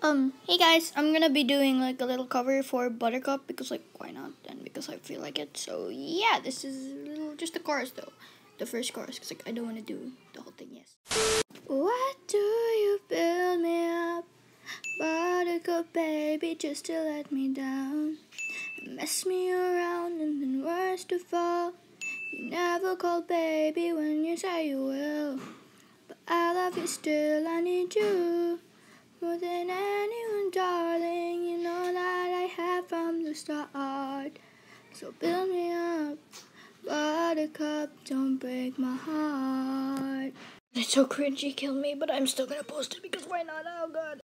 Um, hey guys, I'm gonna be doing like a little cover for Buttercup because like why not? And because I feel like it. So yeah, this is little, just the chorus though, the first chorus because like I don't want to do the whole thing. Yes. What do you build me up, Buttercup baby, just to let me down? Mess me around and then worst of all, you never call baby when you say you will. But I love you still, I need you. Start. So build me up, buttercup, don't break my heart. It's so cringy, kill me, but I'm still gonna post it because why not? Oh god.